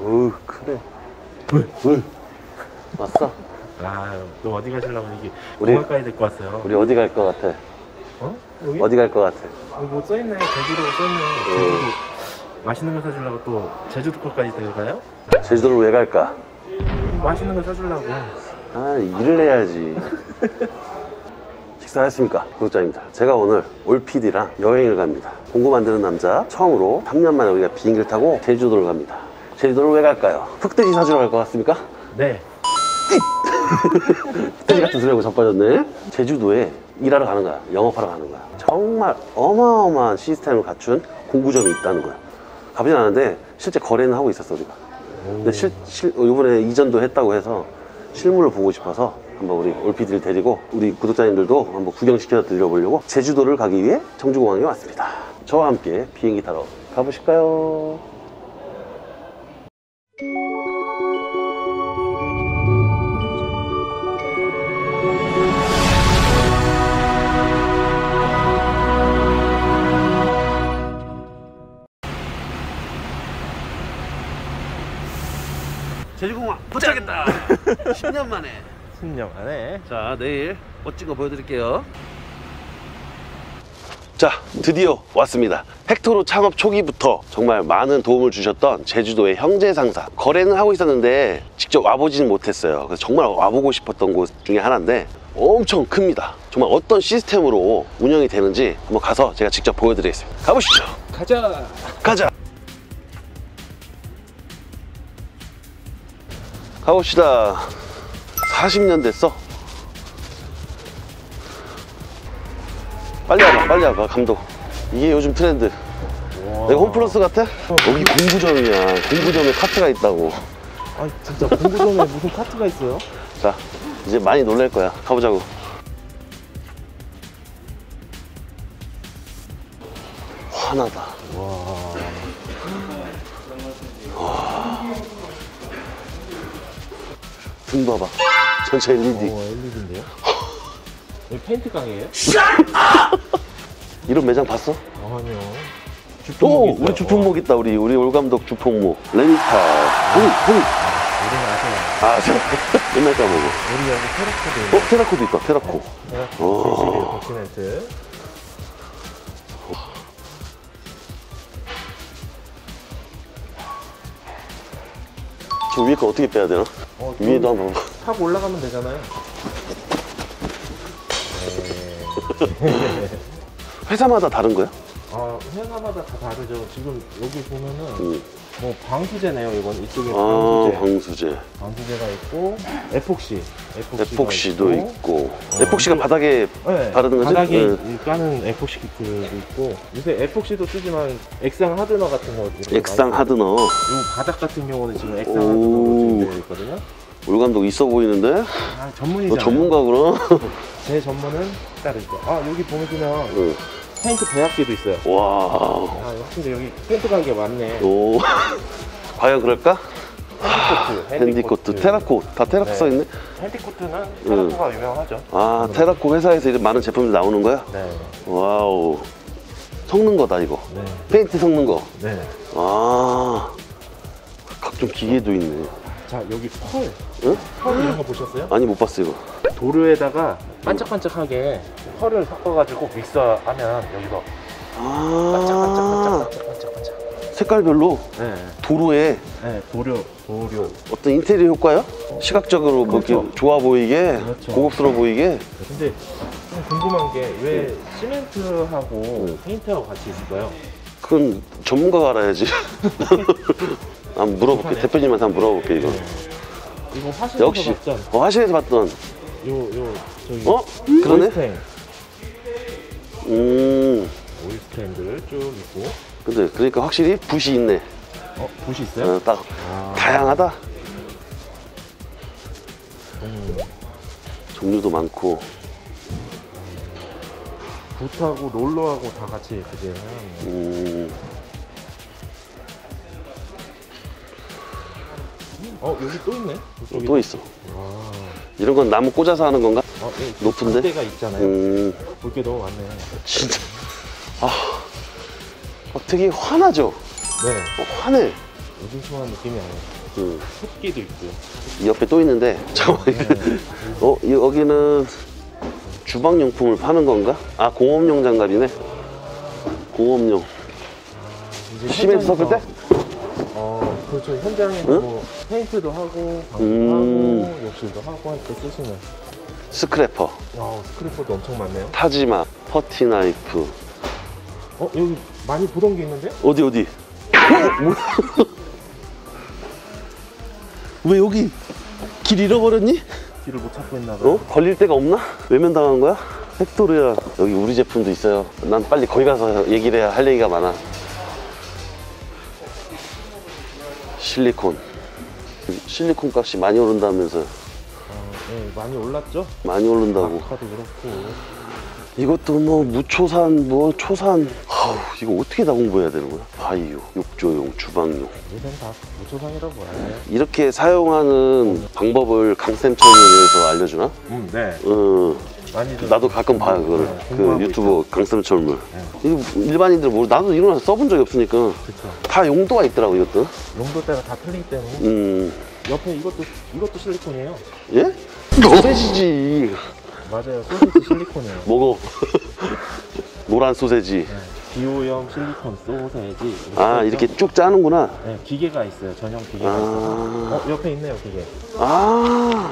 어우 크네 물 왔어? 아, 또 어디 가시려고 이게 우리- 공항까지 데리고 왔어요. 우리 어디 갈 것 같아? 어? 여기? 어디 갈 것 같아? 어, 뭐 써있네. 제주도 써있네. 제주도 맛있는 거 사주려고 또 제주도 거까지 데려가요? 제주도를 왜 갈까? 맛있는 거 사주려고. 아 일을 해야지 식사하셨습니까? 구독자님들 제가 오늘 올피디랑 여행을 갑니다 공구 만드는 남자 처음으로 3년 만에 우리가 비행기를 타고 제주도를 갑니다 제주도를 왜 갈까요? 흑돼지 사주러 갈 것 같습니까? 네. 흑돼지 같은 소리하고 자빠졌네 제주도에 일하러 가는 거야 영업하러 가는 거야 정말 어마어마한 시스템을 갖춘 공구점이 있다는 거야 가보진 않았는데 실제 거래는 하고 있었어 우리가 근데 실, 실, 이번에 이전도 했다고 해서 실물을 보고 싶어서 한번 우리 올피디를 데리고 우리 구독자님들도 한번 구경시켜 드려보려고 제주도를 가기 위해 청주공항에 왔습니다. 저와 함께 비행기 타러 가보실까요? 제주공항 도착했다. 10년 만에. 10년 만에. 자, 내일 멋진 거 보여드릴게요. 자, 드디어 왔습니다. 헥토로 창업 초기부터 정말 많은 도움을 주셨던 제주도의 형제 상사. 거래는 하고 있었는데 직접 와보지는 못했어요. 그래서 정말 와보고 싶었던 곳 중에 하나인데 엄청 큽니다. 정말 어떤 시스템으로 운영이 되는지 한번 가서 제가 직접 보여드리겠습니다. 가보시죠. 가자. 가자. 가봅시다. 40년 됐어. 빨리 와봐, 빨리 와봐, 감독. 이게 요즘 트렌드. 내가 홈플러스 같아? 여기 공구점이야. 공구점에 카트가 있다고. 아, 진짜 공구점에 무슨 카트가 있어요? 자, 이제 많이 놀랄 거야. 가보자고. 환하다. 와. 등 봐봐. 전체 LED. 오, 어, LED인데요? 여기 페인트 강이에요? 이런 매장 봤어? 아니요. 주폭목 오, 있어요. 우리 주폭목 있다 우리 우리 올 감독 주폭목 레니타 아, 아 맨날 까먹어. 우리 여기 테라코도 있네. 어 테라코도 있다 테라코. 테라코 어. 71% 저 위에 거 어떻게 빼야 되나? 어, 위에도 한번. 봐. 타고 올라가면 되잖아요. 회사마다 다른 거야? 아, 회사마다 다 다르죠. 지금 여기 보면은 음. 뭐 방수제네요. 이건 이쪽에 아, 방수제. 방수제. 방수제가 있고 에폭시. 에폭시도 있고. 에폭시가 바닥에 네, 바르는 거지? 바닥에 네. 까는 에폭시 키트도 있고 요새 에폭시도 쓰지만 액상 하드너 같은 거 액상 하드너. 요 바닥 같은 경우는 지금 액상 오. hardener로 지금 되어 있거든요. 올 감독 있어 보이는데? 아너 전문이잖아요. 전문가구나. 제 전문은 다르죠. 아 여기 보시면 응. 페인트 배합기도 있어요. 와. 아 근데 여기 페인트 가게 많네. 오. 과연 그럴까? 핸디코트. 핸디코트. 테라코. 다 테라코 네. 써있네? 핸디코트는 테라코가 유명하죠. 아, 테라코 회사에서 이런 많은 제품들 나오는 거야? 네. wow. 섞는 거다, 이거. 네. 페인트 섞는 거. 네. 아. 각종 기계도 있네. 자 여기 펄. 응? 펄 이런 거 보셨어요? 아니, 못 봤어, 이거. 도료에다가 반짝반짝하게 펄을 섞어가지고 믹서하면 여기서 아. 반짝반짝 반짝반짝 반짝. 색깔별로 네. 도로에 네. 도료, 도료. 어떤 인테리어 효과요? 시각적으로 뭐 그렇죠. 이렇게 좋아 보이게, 그렇죠. 고급스러워 보이게. 근데 좀 궁금한 게 왜 시멘트하고 응. 페인트하고 같이 있을까요? 그건 전문가가 알아야지. 한번 물어볼게. 대표님한테 한번 물어볼게, 이거. 이거 화실에서 역시. 봤던 어, 화실에서 봤던. 요, 요, 저기. 어? 그러네? 오일스텐. 음. 오일스텐들 쭉 있고. 근데, 그러니까 확실히 붓이 있네. 어, 붓이 있어요? 어, 딱, 아. 다양하다. 음, 종류도 많고. 붓하고 롤러하고 다 같이 그게 음. 어, 여기 또 있네? 저쪽에. 또 있어. 와. 이런 건 나무 꽂아서 하는 건가? 어, 여기 높은데? 때가 있잖아요. 음. 볼게 너무 많네. 진짜. 아. 어, 되게 환하죠? 네. 어, 환해. 우중충한 느낌이 아니에요. 음. 습기도 있고요. 이 옆에 또 있는데 잠깐만 어 이- 여기는 주방용품을 파는 건가? 아 공업용 장갑이네 공업용 시멘트 섞을 때? 어, 그렇죠. 현장에 응? 뭐 페인트도 하고, 방수도 음. 하고, 욕실도 하고 할때 쓰시는. scraper 와, scraper도 엄청 많네요. 타지마 putty knife 어, 여기 많이 보던 게 있는데? 어디 어디? 왜 여기 길 잃어버렸니? 길을 못 찾고 있나 봐요. 어? 걸릴 데가 없나? 외면당한 거야? 팩토리야 여기 우리 제품도 있어요 난 빨리 거기 가서 얘기를 해야 할 얘기가 많아 실리콘 실리콘 값이 많이 오른다면서 어, 네, 많이 올랐죠? 많이 오른다고 아까도 그렇고. 이것도 뭐 무초산 뭐 초산 아우, 이거 어떻게 다 공부해야 되는 거야 바이오 욕조용 주방용 요새는 다 무초상이라고 알아요. 이렇게 사용하는 방법을 강쌤철물에서 알려주나? 음, 네. 어, 많이들. 나도 가끔 봐요 그거를 네, 그 유튜브 강쌤철물 네. 일반인들 모르 나도 이런 거 써본 적이 없으니까 그쵸. 다 용도가 있더라고 이것도 용도대가 다 틀리기 때문에. 음 옆에 이것도, 이것도 실리콘이에요. 예? 소세지지 맞아요. 소시지 실리콘이에요. 먹어 노란 소세지 네. 비오염 실리콘 소세지. 아 이렇게 쭉 짜는구나 네, 기계가 있어요. 전용 기계가 있어요. 아, 어, 옆에 있네요, 기계. 아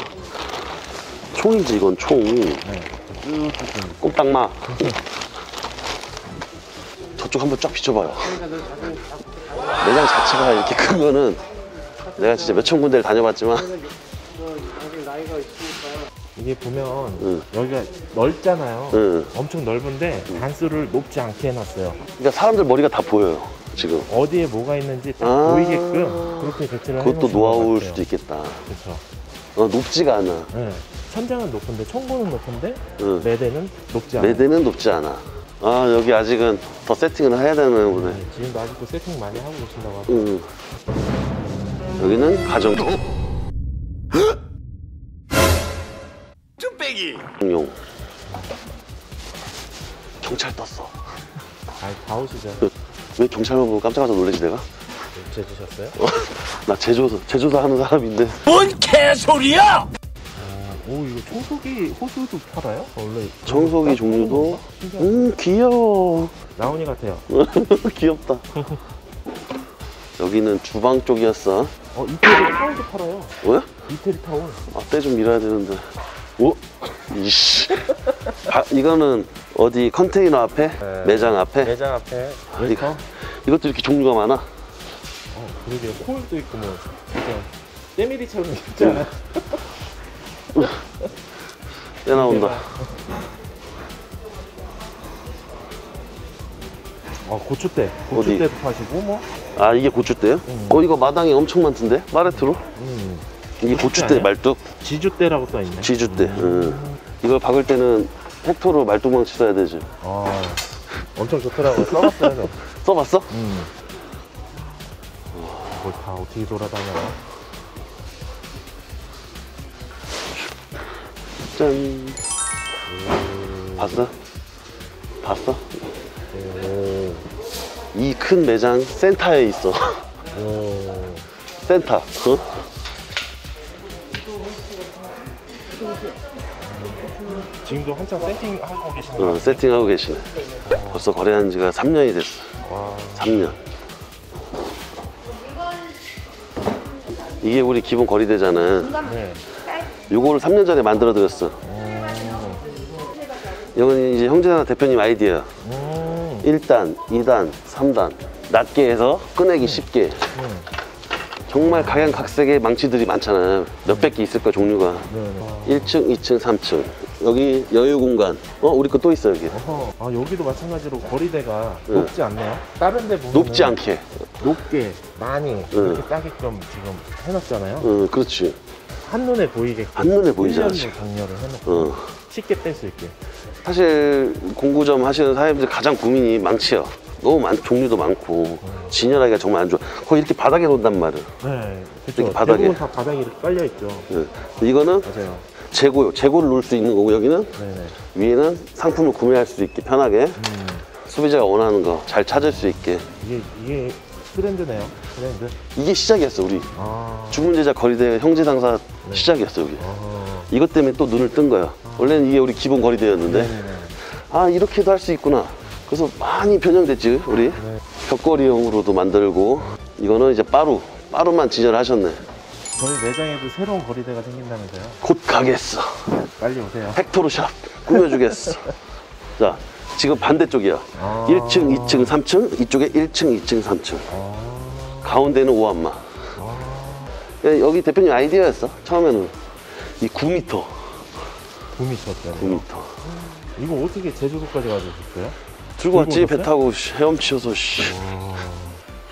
총이지 이건 총 네. 쭉 해줍니다. 꼼딱마 저쪽 한번 쫙 비춰봐요 매장 자체가 이렇게 큰 거는 내가 진짜 몇천 군데를 다녀봤지만 이게 보면 응. 여기가 넓잖아요. 응. 엄청 넓은데 단수를 높지 않게 해놨어요. 그러니까 사람들 머리가 다 보여요 지금 어디에 뭐가 있는지 딱 아. 보이게끔 그렇게 배치를 그것도 노하우일 것 같아요. 수도 있겠다 그렇죠. 어, 높지가 않아 네. 천장은 높은데 청구는 높은데 응. 매대는 높지 않아요. 매대는 높지 않아 아 여기 아직은 더 세팅을 해야 되나 보네 네, 지금도 아직도 세팅 많이 하고 계신다고 하고 응. 여기는 가정용 용 경찰 떴어 아이 다 오시죠. 왜 경찰만 보고 깜짝 놀라서 놀라지 내가? 재주셨어요? 나 제조사 제조사 하는 사람인데 아, 오 이거 청소기 호스도 팔아요? 원래 청소기 종류도. 음 귀여워 나온이 같아요. 귀엽다 여기는 주방 쪽이었어 어 이태리 타올도 팔아요. 왜? 이태리 타올. 아, 때 좀 밀어야 되는데. 오? 이씨. 아, 이거는 어디 컨테이너 앞에? 네. 매장 앞에? 매장 앞에 이거, 웨이터. 이것도 이렇게 종류가 많아? 어 그러게요. 콜도 있고 뭐 진짜 때밀이처럼 있잖아. 때 나온다. 어 고추대. 어디? 고추대도 파시고 뭐. 아, 이게 고추대요? 음. 어, 이거 마당에 엄청 많던데? 마레트로? 음. 이게 고추대 고추대? 말뚝? 지주대라고 써 있네. 지주대. 응. 이걸 박을 때는 팩토로 말뚝망치 써야 되지. 아 엄청 좋더라고요. 써봤어요. 저. 써봤어? 음. 이걸 다 어떻게 돌아다녀? 짠. 봤어? 봤어? 오. 이큰 매장 센터에 있어. 오. 센터. 어? 지금도 한창 세팅하고 계시는 어? 세팅하고 계시네. 벌써 거래한 지가 3년이 됐어. 와. 3년. 이게 우리 기본 거리대잖아. 네. 요거를 3년 전에 만들어 드렸어. 음. 이건 이제 형제나 대표님 아이디어. 음. 1단, 2단, 3단. 낮게 해서 꺼내기 쉽게. 음. 정말 각양각색의 망치들이 많잖아. 몇백 개 있을 거야, 종류가. 네. 1층, 2층, 3층. 여기 여유 공간. 어, 우리 거 또 있어, 여기. 어허. 아 여기도 마찬가지로 거리대가 네. 높지 않네요. 다른 데 보면 높지 않게. 높게 많이 이렇게 따게끔 지금 해놨잖아요. 응, 그렇지. 한눈에 보이게끔 한눈에 보이잖아, 일렬로 지금. 정렬을 해놓고 어. 쉽게 뺄수 있게. 사실 공구점 하시는 사장님들 가장 고민이 망치요. 너무 많, 종류도 많고 진열하기가 정말 안 좋아. 거의 이렇게 바닥에 놓는단 말이야. 네, 그렇죠. 이렇게 바닥에. 대부분 다 바닥에 이렇게 깔려 있죠. 예. 이거는 맞아요. 재고, 재고를 놓을 수 있는 거고 여기는 네네. 위에는 상품을 구매할 수 있게 편하게 음, 소비자가 원하는 거 잘 찾을 수 있게 이게 이게 트렌드네요. 트렌드? 이게 시작이었어 우리 아. 주문 제작 거리대 형제 상사 시작이었어 여기 어. 이것 때문에 또 눈을 뜬 거야 원래는 이게 우리 기본 거리대였는데 네네네. 아 이렇게도 할 수 있구나 그래서 많이 변형됐지 우리 네. 벽걸이형으로도 만들고 이거는 이제 빠루 빠루만 지정하셨네 저희 매장에도 새로운 거리대가 생긴다면서요? 곧 가겠어 빨리 오세요. 팩토르샵 꾸며주겠어 자 지금 반대쪽이야 아. 1층 2층 3층 이쪽에 1층 2층 3층 아. 가운데는 오한마 아. 예, 여기 대표님 아이디어였어 처음에는 이 9m 9m짜리. 9m 이거 어떻게 제주도까지 가져오셨어요? 들고 왔지 배? 타고 씨, 헤엄치어서 씨.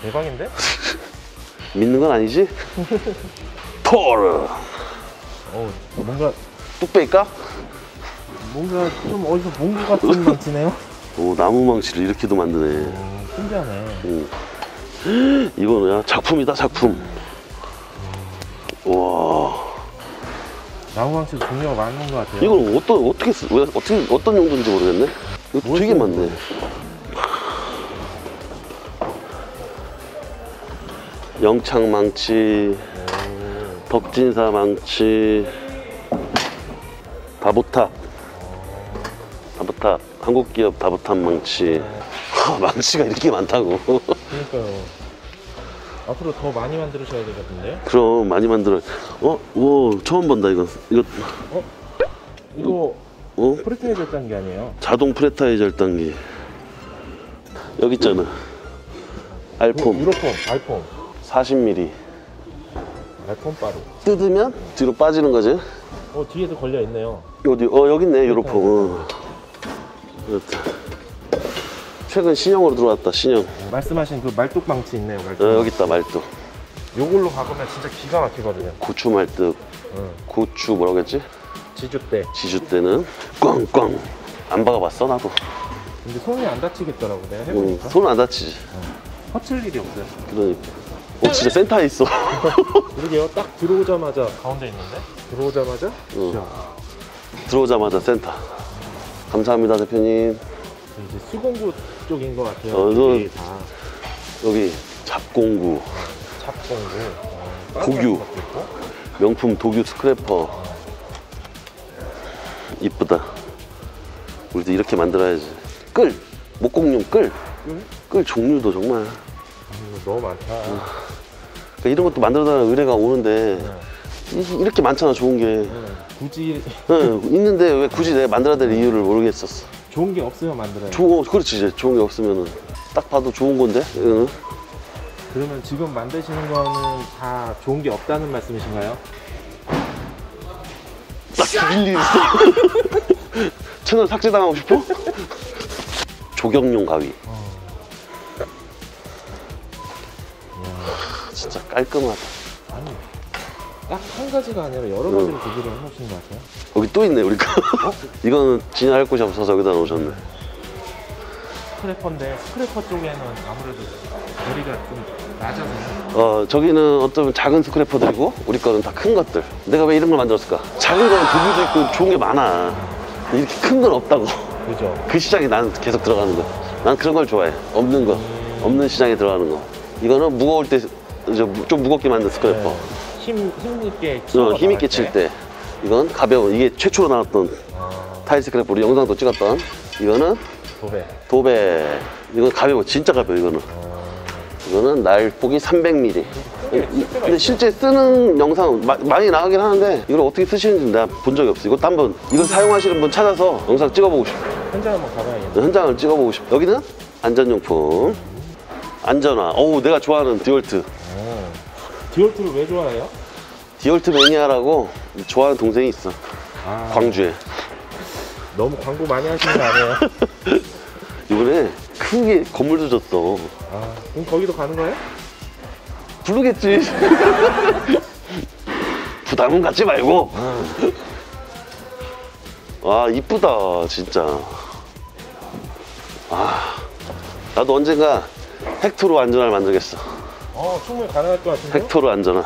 대박인데? 믿는 건 아니지? 토르 어, 뭔가 뚝배기까? 뭔가 좀 어디서 본 것 같은 망치네요. 오 나무 망치를 이렇게도 만드네 음, 신기하네. 음. 이거는 야 작품이다 작품 와. 나무 망치 종류가 많은 것 같아요. 이걸 어떤 어떻게 쓰, 왜 어떻게 어떤 용도인지 모르겠네. 이거 뭘 되게 많네. 영창 망치 덕진사 망치 다보탑. 다보탑. 한국 기업 다보탑 망치. 하, 망치가 이렇게 많다고. 그러니까요. 앞으로 더 많이 만들으셔야 되거든요. 그럼 많이 만들어 어? 오 처음 본다 이거 이거 이거 어? 졌다는 게 아니에요. 자동 프레타이 절단기 여기 있잖아 알폼 유로폼, 알폼. 40mm 알폼 바로. 뜯으면 뒤로 빠지는 거지 어, 뒤에도 걸려 있네요. 어디 어 여기 있네 유로폼 어. 그렇다. 최근 신형으로 들어왔다 신형 말씀하신 그 말뚝 망치 있네요. 말뚝. 어, 여기 있다 말뚝 요걸로 박으면 진짜 기가 막히거든요. 고추 말뚝 응. 고추 뭐라고 했지 지주 때. 지주 때는 꽝꽝 안 박아봤어 나도 근데 손이 안 다치겠더라고. 내가 응, 해보니까. 손은 안 다치지 허칠 일이 없어요. 그러니까 어 진짜 센터에 있어 그러게요. 딱 들어오자마자 가운데 있는데? 들어오자마자? 응. 자, 들어오자마자 센터 감사합니다 대표님 이제 수공구 쪽인 것 같아요. 어, 이게 저- 다 여기 잡공구. 어, 고규. 것도 있고. 명품 도규 스크래퍼 이쁘다 우리도 이렇게 만들어야지 끌 목공용 끌 응? 끌 종류도 정말 이거 너무 많다. 그러니까 이런 것도 만들어달라는 의뢰가 오는데 네. 이- 이렇게 많잖아 좋은 게 네. 굳이 응, 있는데 왜 굳이 내가 만들어야 될 이유를 모르겠었어 좋은 게 없으면 만들어요. 좋은 그렇지 이제 좋은 게 없으면은 딱 봐도 좋은 건데 응. 그러면 지금 만드시는 거는 다 좋은 게 없다는 말씀이신가요? 딱 죽일 일 있어 채널 삭제당하고 싶어? 조경용 가위 진짜 깔끔하다 아니, 딱 한 가지가 아니라 여러 가지를 구비를 해놓으신 것 같아요. 여기 또 있네 우리 거. 이거는 진열할 곳이 없어서 여기다 놓으셨네. 스크래퍼인데 스크래퍼 쪽에는 아무래도 거리가 좀 낮아서. 어 저기는 어쩌면 작은 스크래퍼들이고 우리 거는 다 큰 것들. 내가 왜 이런 걸 만들었을까? 작은 거는 도구도 있고 좋은 게 많아. 이렇게 큰 건 없다고. 그죠? 그 시장에 나는 계속 들어가는 거야 난 그런 걸 좋아해. 없는 거. 없는 시장에 들어가는 거. 이거는 무거울 때 좀 무겁게 만든 scraper. 네. 힘, 힘있게 어, 힘있게 칠 때. 이건 가벼운 이게 최초로 나왔던 아, 타일 scraper 우리 영상도 찍었던 이거는 도배. 도배. 이건 가벼워 진짜 가벼워 이거는. 이거는 날 폭이 300mm 근데 실제 쓰는 영상 마- 많이 나가긴 하는데 이걸 어떻게 쓰시는지 내가 본 적이 없어. 이것도 한번 이걸 사용하시는 분 찾아서 영상 찍어보고 싶어. 현장 한번 가봐야겠네. 현장을 찍어보고 싶어. 여기는 안전용품. 안전화. 어우 내가 좋아하는 디월트. 어. 디월트를 왜 좋아해요? 디월트 매니아라고 좋아하는 동생이 있어. 아, 광주에. 너무 광고 많이 하시는 거 아니에요? 이번에 크게 건물도 졌어. 아, 그럼 거기도 가는 거예요? 부르겠지. 부담은 갖지 말고. 와 이쁘다 진짜. 아 나도 언젠가 헥토로 안전화를 만들겠어 어, 충분히 가능할 것 같은데? 헥토로 안전화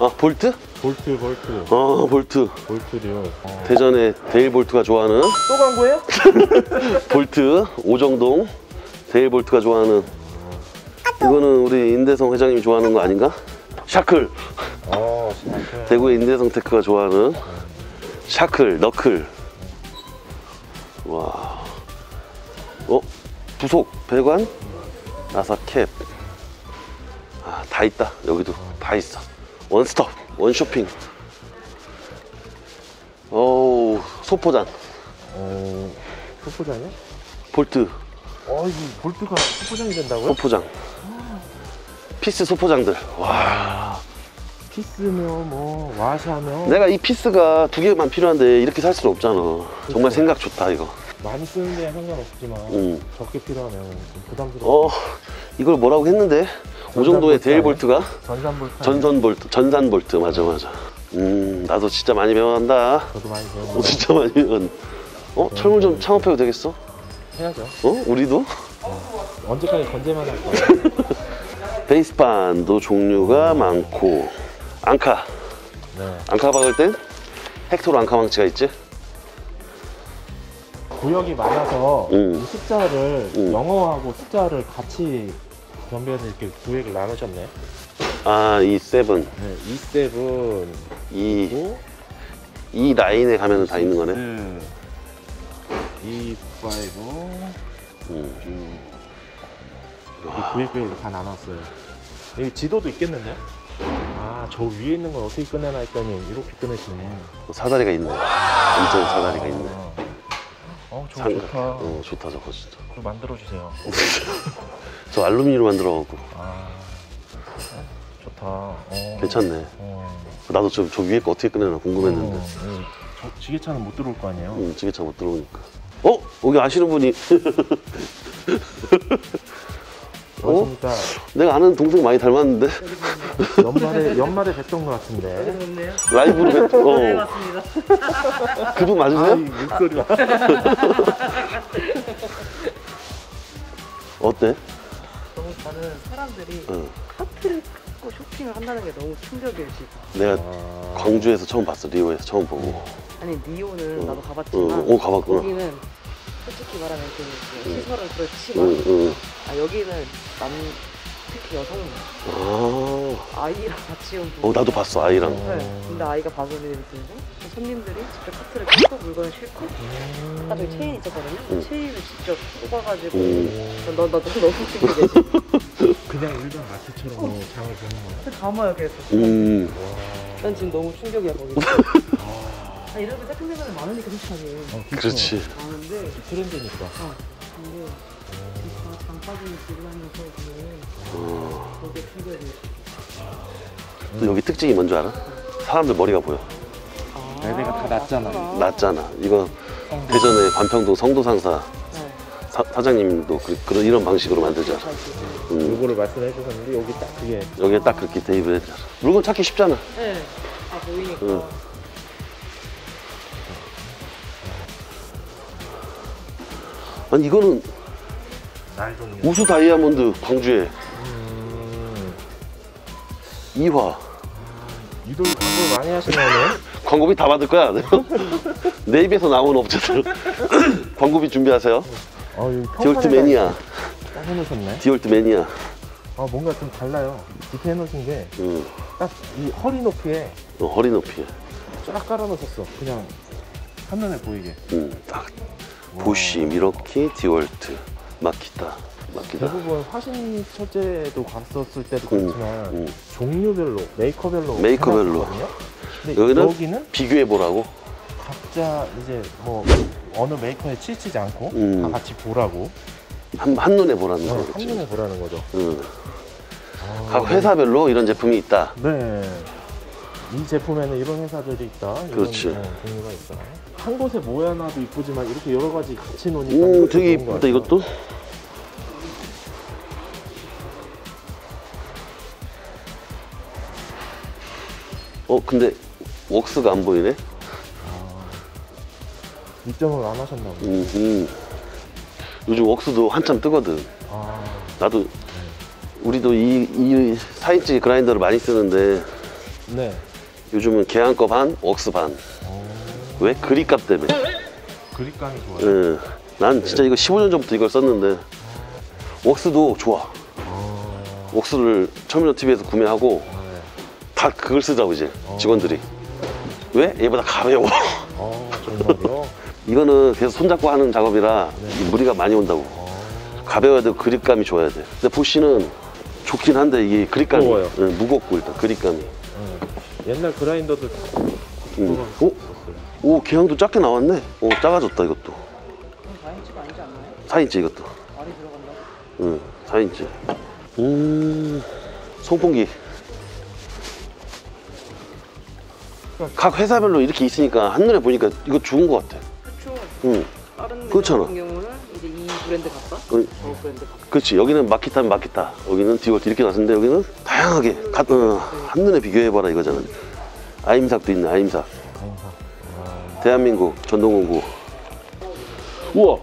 아 볼트? 볼트 볼트 어 볼트 볼트류. 어. 대전의 데일 볼트가 좋아하는 또 광고예요? 볼트 오정동 데일 볼트가 좋아하는 이거는 우리 인대성 회장님이 좋아하는 거 아닌가? shackle 어, shackle. 대구의 인대성 테크가 좋아하는 shackle knuckle 와 어? 부속 배관 나사 캡. 아, 다 있다. 여기도 다 있어. one stop one shopping. 어우 소포장. 어, 소포장이요? 볼트. 어, 이 볼트가 소포장이 된다고요? 소포장. 피스 소포장들. 와. 피스며 뭐 와샤며 내가 이 피스가 두 개만 필요한데 이렇게 살 수는 없잖아. 정말 생각 좋다 이거 많이 쓰는 데 상관없지만 음. 적게 필요하면 좀 부담스러워. 어 이걸 뭐라고 했는데? 오 정도의 볼트 데일? 볼트가? 전산 볼트. 전선 볼트 전산 볼트. 맞아 맞아. 음 나도 진짜 많이 배워간다. 저도 많이 어, 배웠는데 진짜 많이 배운 어 철물 좀 창업해도 되겠어? 해야죠. 어 우리도? 언제까지 건재만 할 거야? 베이스판도 종류가 많고. 앙카. 네. 앙카 박을 땐 헥토르 앙카 망치가 있지 구역이 많아서 음. 이 숫자를 음. 영어하고 숫자를 같이 변비해서 이렇게 구획을 나누셨네. 아 이 세븐 네, E7 이, 그리고 이 라인에 가면은 다 있는 거네 네. E5 음. 이 구획별로 다 나눴어요. 여기 지도도 있겠는데요? 아, 저 위에 있는 건 어떻게 끝내나 했더니 이렇게 끝내시네. 사다리가 있네 완전 사다리가 있네 어, 저거 상- 좋다. 어 좋다 저거 진짜 그거 만들어주세요. 저 알루미늄으로 만들어갖고 아, 어, 좋다. 어. 괜찮네 어. 나도 저, 저 위에 거 어떻게 끝내나 궁금했는데 어, 예. 저 지게차는 못 들어올 거 아니에요? 음, 지게차 못 들어오니까 어? 여기 아시는 분이 어? 맞습니까? 내가 아는 동생 많이 닮았는데 연말에 연말에 뵀던 것 같은데. 라이브로 뵀 네, 어. 맞습니다. 그분 아, 이 맞으세요? 목소리가. 어때? 너무 저는 사람들이 어. 카트를 갖고 쇼핑을 한다는 게 너무 충격이에요, 지금. 내가 아, 광주에서 처음 봤어 리오에서 처음 보고 아니, 리오는 어. 나도 어, 가봤지만, 어 가봤구나 여기는 솔직히 말하면 그 응. 시설은 그렇지만, 응, 응. 아, 여기는 남, 특히 여성, 아, 아이랑 같이 온 분. 어, 나도 봤어 아이랑 네, 근데 아이가 봐서는 이랬는데 손님들이 직접 카트를 싣고 물건을 싣고 음. 딱 여기 체인 있었거든요. 응. 체인을 직접 뽑아가지고 음. 너, 너, 너 너무 충격이지. 그냥 일반 마트처럼 뭐 장을 보는 거야. 담아요, 그래서. 음, 와. 난 지금 너무 충격이야, 거기. 아, 이렇게 세컨드가 많으니까 솔직하게. 어. 그렇지 많은데, 트렌드니까. 어, 근데 다 장바구니 들고 다니면서 그냥 어. 거기에 충격이. 또 여기 특징이 뭔줄 알아? 사람들 머리가 보여 아, 애들가 다 낮잖아. 낮잖아 이거 대전의 반평동 성도상사 네. 사, 사장님도 그, 그런 이런 방식으로 만들잖아. 음, 요거를 말씀해 주셨는데 여기 딱 그게 여기에 딱 그렇게 대입을 했잖아 물건 찾기 쉽잖아 네. 다 보이니까. 응. 아니 이거는. 우수 다이아몬드 광주에 음. 이화 유독 광고 많이 하시네요. 광고비 다 받을 거야 내 입에서 나온 업체들 광고비 준비하세요 어, 디월트 매니아 딱 해놓으셨네. 디월트 매니아 아, 뭔가 좀 달라요. 이렇게 해놓으신 게 딱이 음, 허리 높이에 어, 허리 높이에 쫙 깔아놓으셨어. 그냥 한눈에 보이게. 음, 딱 보쉬 밀워키 디월트 마키타 마키타 대부분 화신 철제도 갔었을 때도 음, 그렇지만 음. 종류별로 메이커별로 메이커별로. 해놨거든요. 근데 여기는 여기는 비교해 보라고 각자 이제 뭐 어느 메이커에 치우치지 않고 음. 다 같이 보라고 한, 한눈에 보라는 네, 거지 한눈에 보라는 거죠. 음. 아, 각 회사별로 이런 제품이 있다 네. 이 제품에는 이런 회사들이 있다. 이런 그렇지. 어, 종류가 있다. 한 곳에 모아놔도 이쁘지만 이렇게 여러 가지 같이 노니까 오 되게 이쁘다. 이것도 어 근데 웍스가 안 보이네 입점을 안 하셨나 보네. 음, 음. 요즘 웍스도 한참 뜨거든 아, 나도 우리도 이, 이 4인치 그라인더를 많이 쓰는데 네. 요즘은 계양거 반, 웍스 반. 어, 왜? 그립값 때문에. 그립감이 좋아요. 응. 난 진짜 이거 15년 전부터 이걸 썼는데 웍스도 좋아. 어, 웍스를 터미널 TV에서 구매하고 네. 다 그걸 쓰자고 이제 직원들이. 왜? 얘보다 가벼워. 어, 정말요? 이거는 계속 손잡고 하는 작업이라 이 무리가 많이 온다고. 어, 가벼워야 되고 그립감이 좋아야 돼. 근데 부시는 좋긴 한데 이게 그립감이 무거워요. 응, 무겁고 일단 그립감이. 네. 옛날 그라인더도 응. 오, 오 계량도 작게 나왔네. 오 작아졌다 이것도. 그럼 4인치가 아니지 않나요? 4인치 이것도. 알이 들어간다고? 응, 4인치. 음, 송풍기. 각 회사별로 이렇게 있으니까 한눈에 보니까 이거 좋은 것 같아. 그쵸. 응, 다른 그렇잖아. 브랜드 같다? 응. 저 브랜드 같다. 그렇지. 여기는 마키타면 마키타. 여기는 디올트 이렇게 나왔는데 여기는 다양하게 가, 어, 한눈에 비교해봐라 이거잖아. 아임삭도 있네, 아임삭. 대한민국 전동공구. 우와,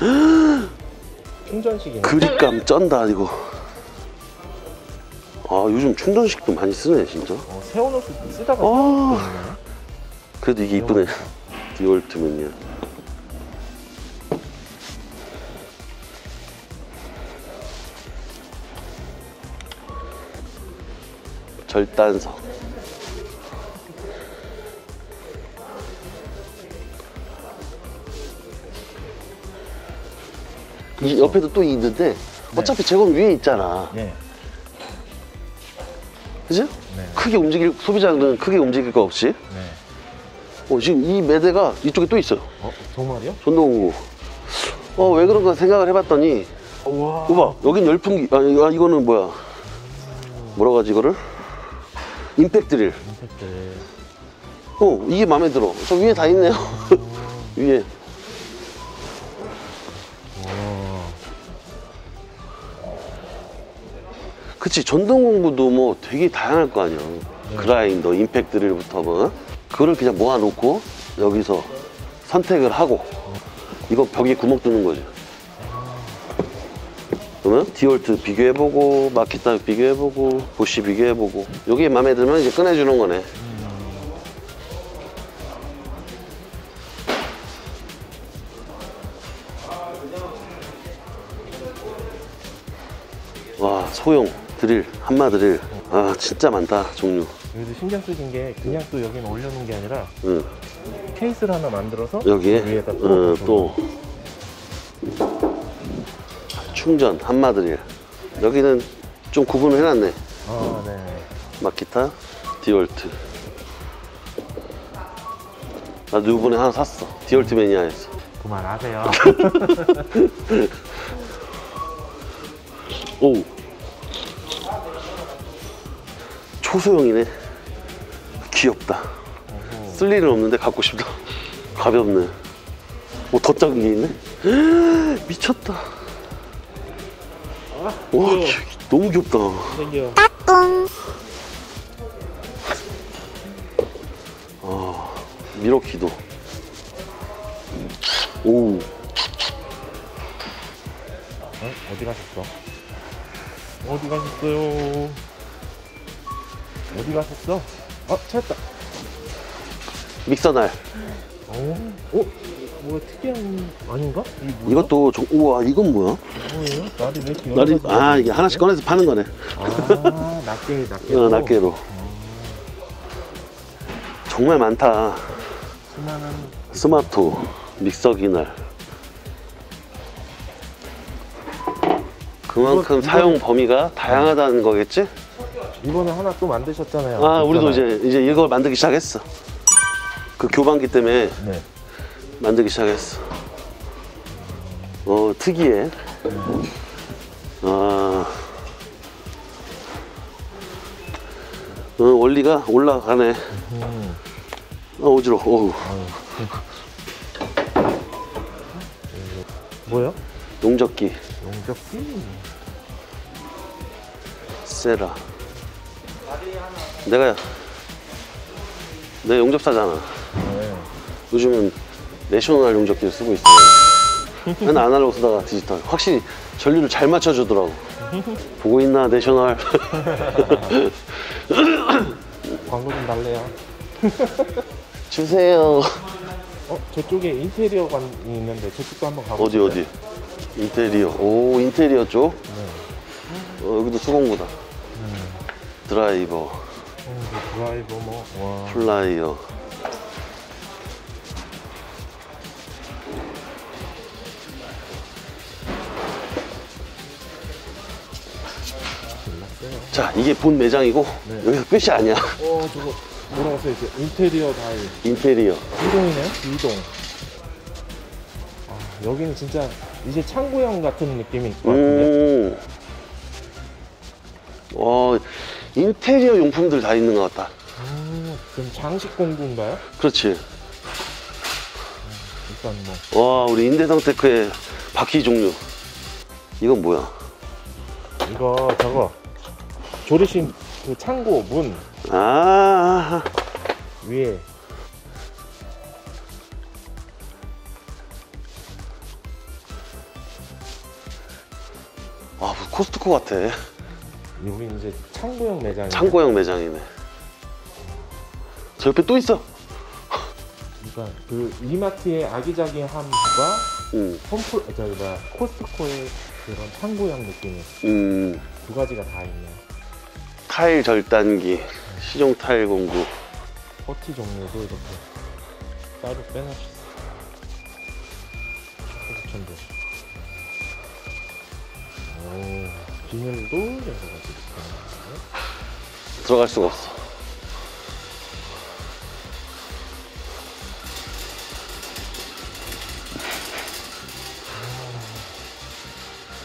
충전식이네. 그립감 쩐다 이거. 아 요즘 충전식도 많이 쓰네 진짜. 어, 세워놓을 수 쓰다가 아. 그래도 이게 이쁘네. 디올트면요. 절단석. 이 옆에도 또 있는데 어차피 제건 위에 있잖아. 네. 그지? 네. 크게 움직일 소비자는 크게 움직일 거 없이. 네. 어, 지금 이 매대가 이쪽에 또 있어요. 어, 정말요? 전동공구. 어, 왜 그런가 생각을 해봤더니, 우와. 봐, 여긴 열풍기, 아, 이거- 아, 이거는 뭐야. 뭐라고 하지, 이거를? 임팩트릴. 임팩트. 어, 이게 마음에 들어. 저 위에 다 있네요. 위에. 와. 그치, 전동 공구도 뭐 되게 다양할 거 아니야. 그라인더, 임팩트 릴부터 뭐. 그거를 그냥 모아놓고, 여기서 선택을 하고, 이거 벽에 구멍 뚫는 거지. 그러면 디올트 비교해보고, 마키타 비교해보고, 보시 비교해보고, 여기 마음에 들면 이제 꺼내주는 거네. 와, 소형 드릴, 한마 드릴. 아, 진짜 많다, 종류. 여기도 신경 쓰신 게 그냥 또 여기는 올려놓은 게 아니라 응. 케이스를 하나 만들어서 여기에 위에다 어, 또, 또 충전 함마 드릴. 여기는 좀 구분을 해놨네. 아, 네. 마키타, 디월트. 나도 이번에 하나 샀어. 디월트 매니아에서. 그만하세요. 오. 초소형이네. 귀엽다. 어허. 쓸 일은 없는데 갖고 싶다. 가볍네. 오, 더 작은 게 있네. 미쳤다. 와, 귀- 너무 귀엽다. 생겨. 미러키도. 오, 어? 어디 가셨어? 어디 가셨어요? 어디 가셨어? 어, 찾았다. 믹서 날. 어? 어? 뭐가 특이한 아닌가? 이? 이것도 좀, 우와, 이건 뭐야? 뭐예요? 날이 왜 이렇게 날이, 여러 아, 이게? 하나씩 꺼내서 파는 거네. 아, 낱개, 낱개. 어, 낱개로. 정말 많다. 수많은 스마토, 믹서 기 날. 그만큼 이거- 사용 범위가 다양하다는 거겠지? 이번에 하나 또 만드셨잖아요. 아, 우리도. 이제, 이제 이걸 만들기 시작했어. 그 교반기 때문에 네. 만들기 시작했어. 어, 특이해. 아. 어, 원리가 올라가네. 음. 어, 어지러워. 어우. 뭐요? 용접기, 용접기. 세라. 내가, 내 용접사잖아. 네. 요즘은 내셔널 용접기를 쓰고 있어. 맨날 아날로그 쓰다가 디지털. 확실히 전류를 잘 맞춰주더라고. 보고 있나, 내셔널. 광고 좀 달래요. 주세요. 어, 저쪽에 인테리어 관이 있는데 저쪽도 한번 가보죠. 어디 어디? 인테리어. 오 인테리어 쪽. 네. 어, 여기도 수공구다. 음. 드라이버, 어, 드라이버 뭐, 와. 플라이어. 자 이게 본 매장이고 네. 여기서 끝이 아니야. 어, 저거 뭐라고 써있지? 인테리어 다일. 인테리어. 이동이네요? 이동. 아, 여기는 진짜 이제 창고형 같은 느낌이 있을 것 같은데. 음. 와 인테리어 용품들 다 있는 것 같다. 음, 그럼 장식 공구인가요? 그렇지. 일단 뭐. 와 우리 인대성 테크의 바퀴 종류. 이건 뭐야? 이거 저거 조리실 그 창고 문 아 위에 아, 무슨 코스트코 같아. 여기 이제 창고형 매장이 창고형 매장이네. 저 옆에 또 있어. 그러니까 그 이마트의 아기자기함과 음, 홈플 저기 뭐야 코스트코의 그런 창고형 느낌이 음, 두 가지가 다 있네요. 타일 절단기, 시종 타일 공구. 퍼티 종류도 이렇게 따로 빼놓으셨어요. 초코부천도. 오, 비닐도 여러 가지 이렇게. 들어갈 수가 없어.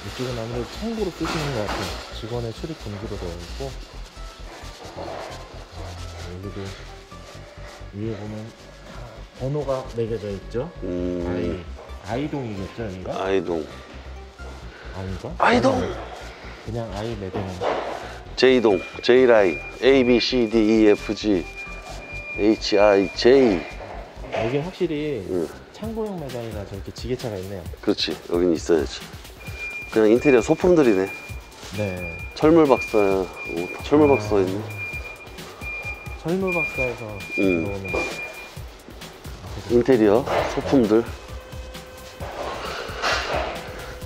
이쪽은 아무래도 창고로 쓰시는 것 같아요. 직원의 출입 금지로 되어 있고. 아, 여기도 위에 보면 번호가 매겨져 있죠. 음, 아이 아이동이겠죠, 여기가? 아이동. 아닌가? 아이동! 그냥 아이 매동. J동, J라인, A, B, C, D, E, F, G, H, I, J. 여기 확실히 응, 창고형 매장이라 저렇게 지게차가 있네요. 그렇지. 여긴 있어야지. 그냥 인테리어 소품들이네. 네. 철물 박사, 오, 다 철물 아. 박사 있네. 철물 박사에서 응. 들어오는 인테리어 소품들.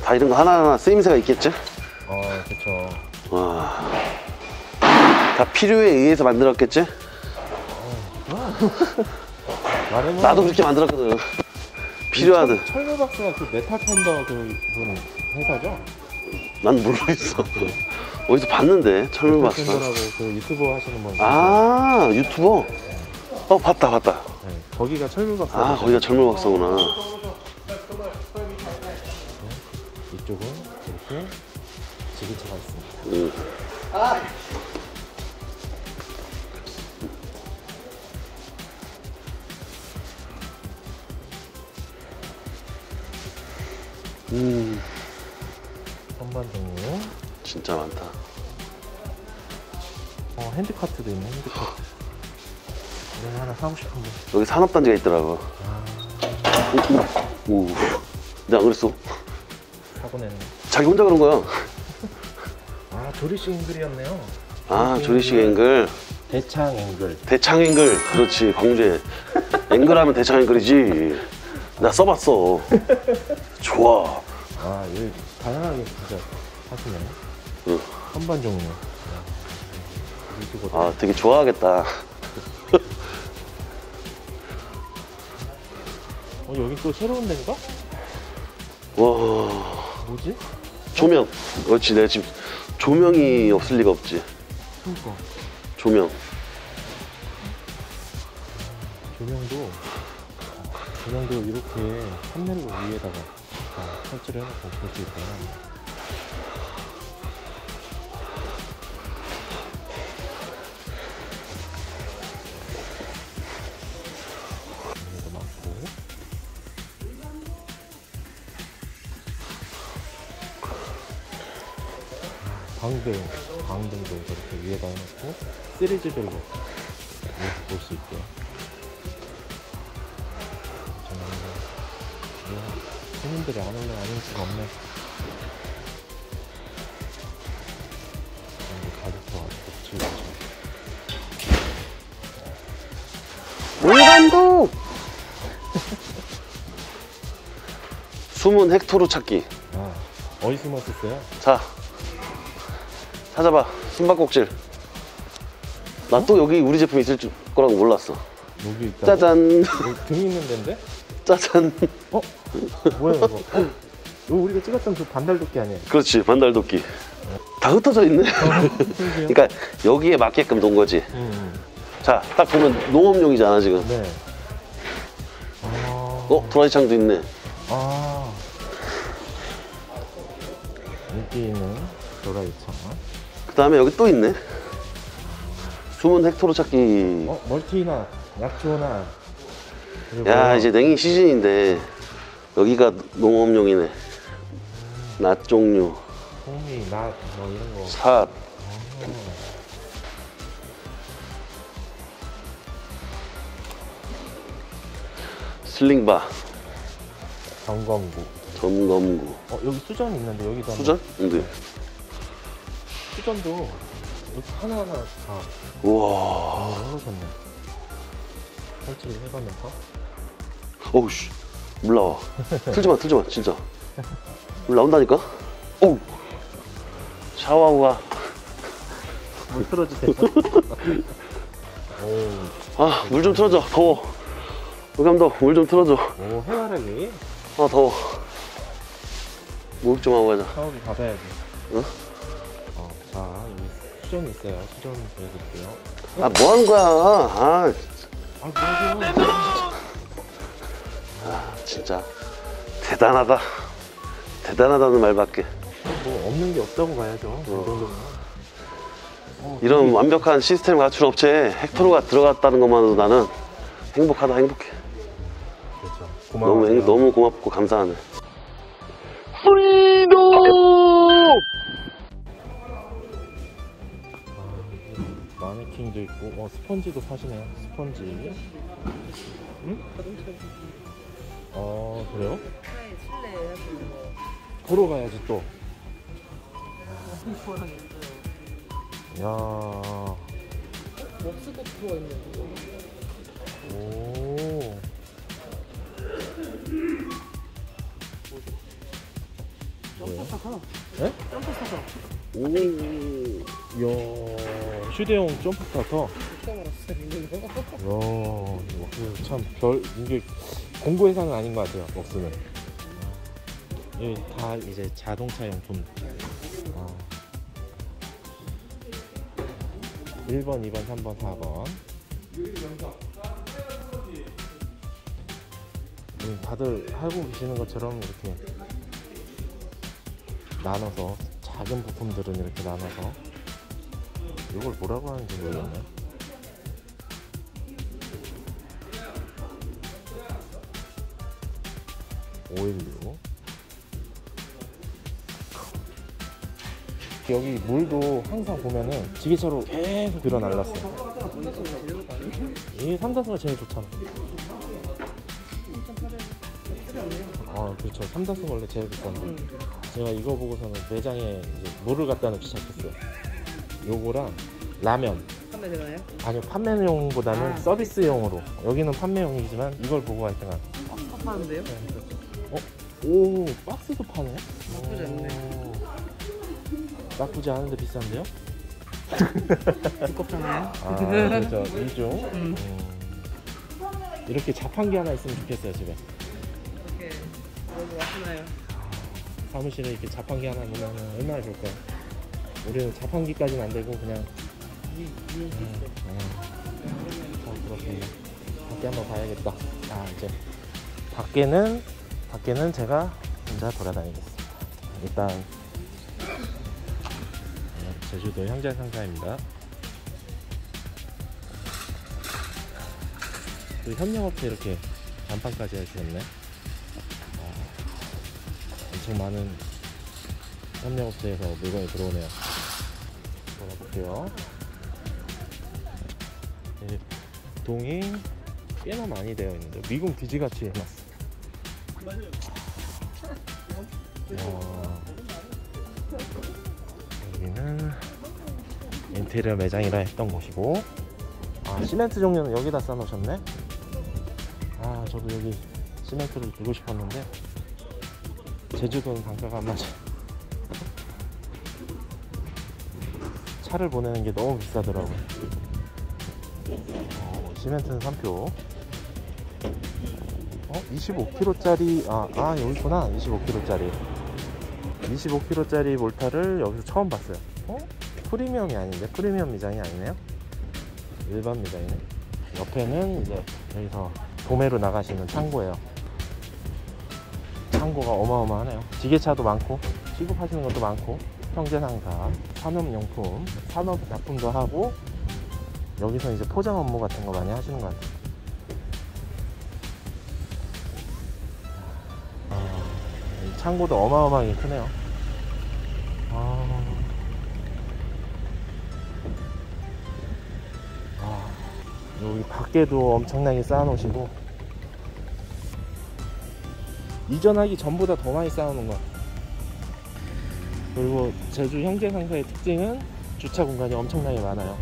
다 이런 거 하나하나 쓰임새가 있겠지? 어, 그쵸. 와. 다 필요에 의해서 만들었겠지? 말해보면 나도 그렇게 만들었거든. 필요하든. 철, 철물 박사가 그 메탈 팬더 그분 회사죠? 난 모르겠어. 어디서 봤는데, 박사. 팬더라고 그 유튜버 하시는 분. 아, 유튜버? 어, 봤다, 봤다. 네, 거기가 철물 박사. 아, 거기가 철물 박사구나. 여기 산업단지가 있더라고. 아, 오, 오. 내가 안 그랬어. 사고 내는. 자기 혼자 그런 거야. 아, 조리식 앵글이었네요. 아, 조리식 앵글. 대창 앵글. 대창 앵글. 그렇지, 광주에. 앵글 하면 대창 앵글이지. 나 써봤어. 좋아. 아, 여기 다양하게 진짜 하시네. 응. 선반 종류. 아, 되게 좋아하겠다. 어, 여기 또 새로운 데인가? 와, 뭐지? 조명. 그렇지, 내가 지금 조명이 없을 리가 없지. 그니까. 조명. 조명도, 조명도 이렇게 판넬로 위에다가 다 설치를 해놓고 볼 수 있구나. 방등, 방등도 저렇게 위에다 해놓고 시리즈별로 이렇게 볼 수 있게. 저는 이거 손님들이 안 오면 아닐 수가 없네. 가격도 아주 높지. 오감독! 숨은 헥토르 찾기. 아, 어디 숨었었어요? 자, 찾아봐. 숨바꼭질. 나 또 여기 우리 제품 있을 줄 거라고 몰랐어. 여기 있다. 짜잔, 여기 등 있는 데인데? 짜잔. 어? 뭐야 이거? 어? 이거 우리가 찍었던 그 반달도끼 아니에요? 그렇지, 반달도끼. 다 흩어져 있네. 그러니까 여기에 맞게끔 놓은 거지. 음, 자, 딱 보면 농업용이잖아, 지금. 네. 아, 어, 도라지 창도 있네. 아. 인기 있는 도라이차. 그 다음에 여기 또 있네. 숨은 헥토르 찾기. 어, 멀티나, 약초나. 야, 이제 냉이 시즌인데, 여기가 농업용이네. 낫 종류, 콩이, 낫, 뭐 이런 거. 삿. 슬링바, 점검구. 점검구. 어, 여기 수전 있는데 여기도 수전? 근데, 수전도 이렇게 하나하나 다 우와. 해놓으셨네. 설치를 해가면서. 어우, 씨. 물 나와. 틀지 마, 틀지 마, 진짜. 물 나온다니까? 어우. 샤워하고 가. 물 틀어주세요. 오, 아, 물 좀 틀어줘. 더워. 우리 감독, 물 좀 틀어줘. 오, 해바라기. 아, 더워. 목욕 좀 하고 가자. 샤워기 받아야지. 응? 어, 자, 여기 수전이 있어요. 수전 보여드릴게요. 아, 뭐 하는 거야? 아, 아, 뭐죠? 진짜. 대단하다. 대단하다는 말밖에. 뭐 없는 게 없다고 봐야죠. 이 정도면. 어, 이런 완벽한 시스템을 갖춘 업체에 헥토르가 들어갔다는 것만으로도 나는 행복하다, 행복해. 그렇죠. 너무, 너무 고맙고 감사하네. 아, 마 네킹도 있고, 어, 스펀지도 파시네요. 스펀지. 응? 어, 그래요? 보러 가야지 또. 야 웍스도 들어있는 거. 오. 뭐예요? 사서. 네? 점프 사서. 오. 이야, 휴대용 점프 스타터. 처음 알았어요. 있는 거. 이야, 웍스 참 별, 이게 공구 회사는 아닌 것 같아요, 웍스는. 여기 다 이제 자동차 용품. 아. 1번, 2번, 3번, 4번. 음, 다들 알고 계시는 것처럼 이렇게 나눠서 작은 부품들은 이렇게 나눠서 이걸 뭐라고 하는지 모르겠네. 오일류 여기 물도 항상 보면은 지게차로 계속 들어 날랐어. 이 삼다수가 제일 좋잖아. 아 그렇죠. 삼다수가 원래 제일 비싼데. 제가 이거 보고서는 매장에 이제 물을 갖다 놓기 시작했어요. 요거랑 라면. 판매 되나요? 아니요 판매용보다는 아. 서비스용으로. 여기는 판매용이지만 이걸 보고 할 때가 어, 파는데요? 어? 오 박스도 파네? 나쁘지 않네. 오, 나쁘지 않은데 비싼데요? 두껍잖아요. 아 그렇죠 이중 음. 음. 이렇게 자판기 하나 있으면 좋겠어요 집에 이렇게 너무 맛있나요? 사무실에 이렇게 자판기 하나 놓으면 얼마나 좋을까요? 우리는 자판기까지는 안 되고 그냥. 음, 음. 참 그렇습니다 밖에 한번 봐야겠다. 아 이제 밖에는 밖에는 제가 혼자 돌아다니겠습니다. 일단. 네, 제주도 형제 상사입니다. 또 협력업체 이렇게 간판까지 해주셨네. 아, 엄청 많은 협력업체에서 물건이 들어오네요 돌아볼게요 이 동이 꽤나 많이 되어 있는데 미국 기지같이 해놨어 와. 여기는 인테리어 매장이라 했던 곳이고 아 시멘트 종류는 여기다 쌓아놓으셨네 아 저도 여기 시멘트를 두고 싶었는데 제주도는 단가가 안 맞아. 차를 보내는 게 너무 비싸더라고요. 어, 시멘트는 3표. 어? 25kg짜리, 아, 아, 여기 있구나. 25kg짜리. 25kg짜리 몰타를 여기서 처음 봤어요. 어? 프리미엄이 아닌데? 프리미엄 미장이 아니네요? 일반 미장이네. 옆에는 이제 여기서 도매로 나가시는 창고예요. 창고가 어마어마하네요. 지게차도 많고, 취급하시는 것도 많고, 형제상사, 산업용품, 산업약품도 하고, 여기서 이제 포장 업무 같은 거 많이 하시는 것 같아요. 아, 이 창고도 어마어마하게 크네요. 아, 아, 여기 밖에도 엄청나게 쌓아놓으시고, 이전하기 전보다 더 많이 쌓아놓은 것 같아요. 그리고 제주 형제 상사의 특징은 주차 공간이 엄청나게 많아요.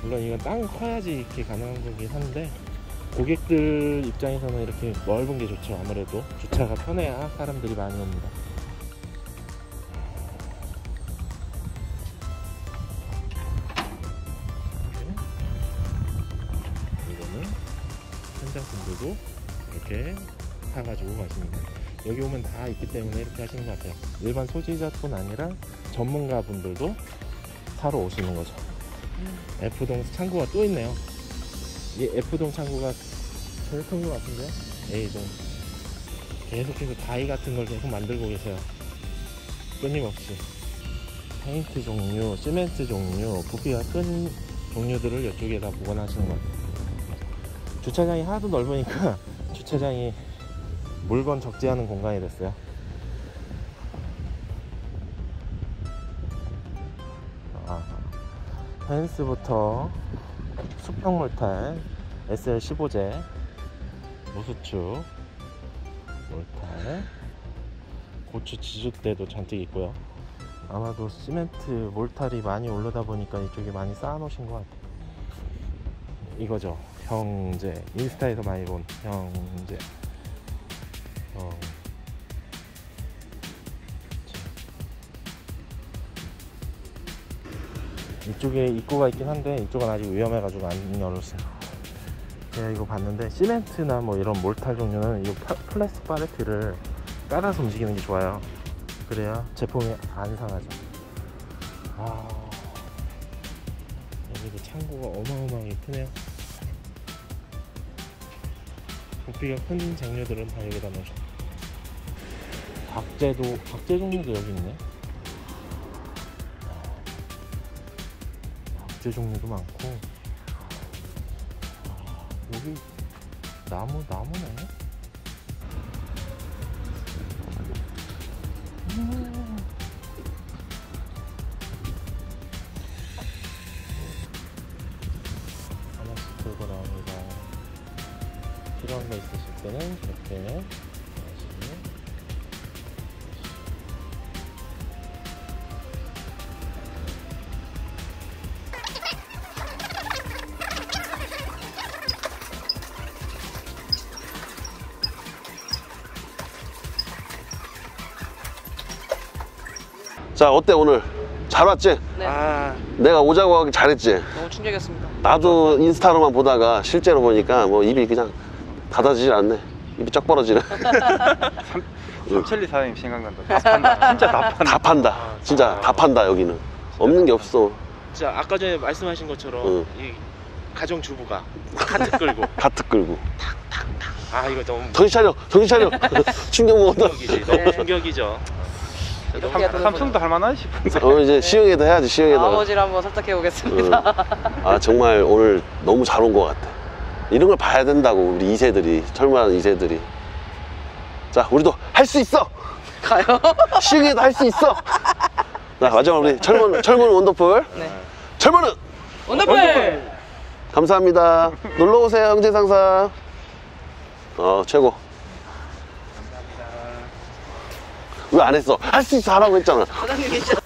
물론 이건 땅이 커야지 이렇게 가능한 거긴 한데 고객들 입장에서는 이렇게 넓은 게 좋죠. 아무래도 주차가 편해야 사람들이 많이 옵니다. 이거는 현장 분들도 이렇게 사가지고 가시는 거예요. 여기 오면 다 있기 때문에 이렇게 하시는 것 같아요. 일반 소지자뿐 아니라 전문가분들도 사러 오시는 거죠. F동 창구가 또 있네요. 이 F동 창구가 제일 큰 것 같은데요? A동. 계속해서 다이 같은 걸 계속 만들고 계세요. 끊임없이. 페인트 종류, 시멘트 종류, 부피가 큰 종류들을 이쪽에다 보관하시는 것 같아요. 주차장이 하도 넓으니까 주차장이 물건 적재하는 공간이 됐어요. 아, 펜스부터 수평 몰탈 SL15제 무수축 몰탈 고추 지주대도 잔뜩 있고요. 아마도 시멘트 몰탈이 많이 오르다 보니까 이쪽에 많이 쌓아 놓으신 것 같아요. 이거죠. 형제 인스타에서 많이 본 형제. 어. 이쪽에 입구가 있긴 한데 이쪽은 아직 위험해가지고 안 열었어요. 제가 이거 봤는데 시멘트나 뭐 이런 몰탈 종류는 이 파- 플라스틱 팔레트를 깔아서 움직이는 게 좋아요. 그래야 제품이 안 상하죠. 아 여기도 창고가 어마어마하게 크네요. 부피가 큰 장류들은 다 여기다 넣으셔. 박제도 박제 종류도 여기 있네. 박제 종류도 많고. 아, 여기 나무 나무네. 자 어때 오늘 잘 왔지? 네. 아 내가 오자고 하기 잘했지? 너무 충격이었습니다. 나도 인스타로만 보다가 실제로 보니까 뭐 입이 그냥 닫아지질 않네 입이 쩍 벌어지네 삼천리 사장님 생각난다. 다 판다. 진짜 다 판다. 다 판다 진짜 다 판다 여기는 없는 게 없어 진짜 아까 전에 말씀하신 것처럼 응. 이 가정 주부가 카트 끌고 카트 끌고 아 이거 너무 정신 차려 정신 차려 충격 먹었다 충격이지 너무 네. 충격이죠. 이렇게 삼-. 삼성도 할만하지 싶은데. 어 이제 시영에도 해야지 시영에다가 아버지를 한번 설득해 보겠습니다. 아 정말 오늘 너무 잘 온 것 같아 이런 걸 봐야 된다고 우리 2세들이 젊은 2세들이 자 우리도 할 수 있어 가요? 시영에도 할 수 있어 자 마지막 우리 젊은 젊은 원더풀 네. 젊은은 원더풀! 감사합니다 놀러 오세요 형제 상사 어 최고 왜 안 했어 할 수 있어 하라고 했잖아 사장님 계시죠?